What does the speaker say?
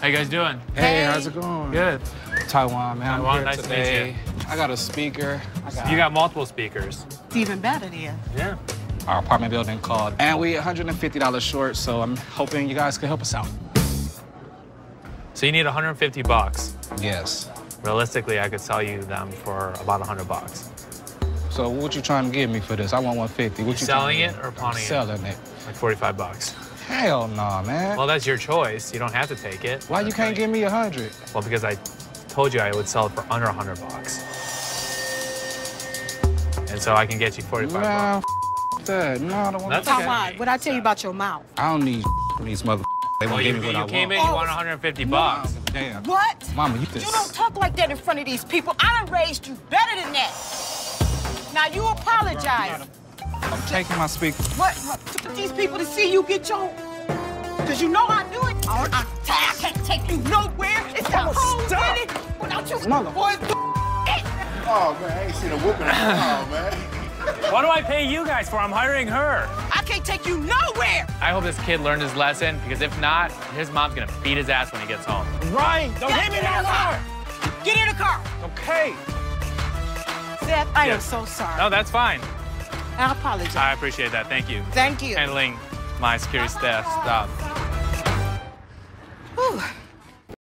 How you guys doing? Hey, how's it going? Good. Taiwan, man. Taiwan, I'm here nice to meet today. I got a speaker. I got You got multiple speakers. It's even better then. Yeah. our apartment building called, and we $150 short, so I'm hoping you guys can help us out. So you need 150 bucks. Yes. Realistically, I could sell you them for about 100 bucks. So what you trying to give me for this? I want 150. What You you selling it to- or pawning I'm it? Selling it. Like 45 bucks. Hell no, man. Well, that's your choice. You don't have to take it. Why you can't give me a 100? Well, because I told you I would sell it for under a 100 bucks. And so I can get you 45 Nah, bucks. f- that. No, I don't want That's to. okay. Taiwan, what I tell you about your mouth? I don't need from these mother. They Well, won't you, give me what you I came want. in, you Oh, want 150 bucks. Damn. What? Mama, you You don't talk like that in front of these people. I done raised you better than that. Now you apologize. I'm taking my speaker. What? what for these people to see you get your... Because you know I do it. Oh, I, I, I can't take you nowhere. It's the whole Stop. minute without you Mother- boys do Oh man, I ain't seen a whooping. Oh man. What do I pay you guys for? I'm hiring her. I can't take you nowhere. I hope this kid learned his lesson because if not, his mom's gonna beat his ass when he gets home. Right. Don't Get hit me in no the car. more. Get in the car. Okay. Seth, I am so sorry. No, that's fine. I apologize. I appreciate that. Thank you. Thank you. Handling my security staff stuff. Whew.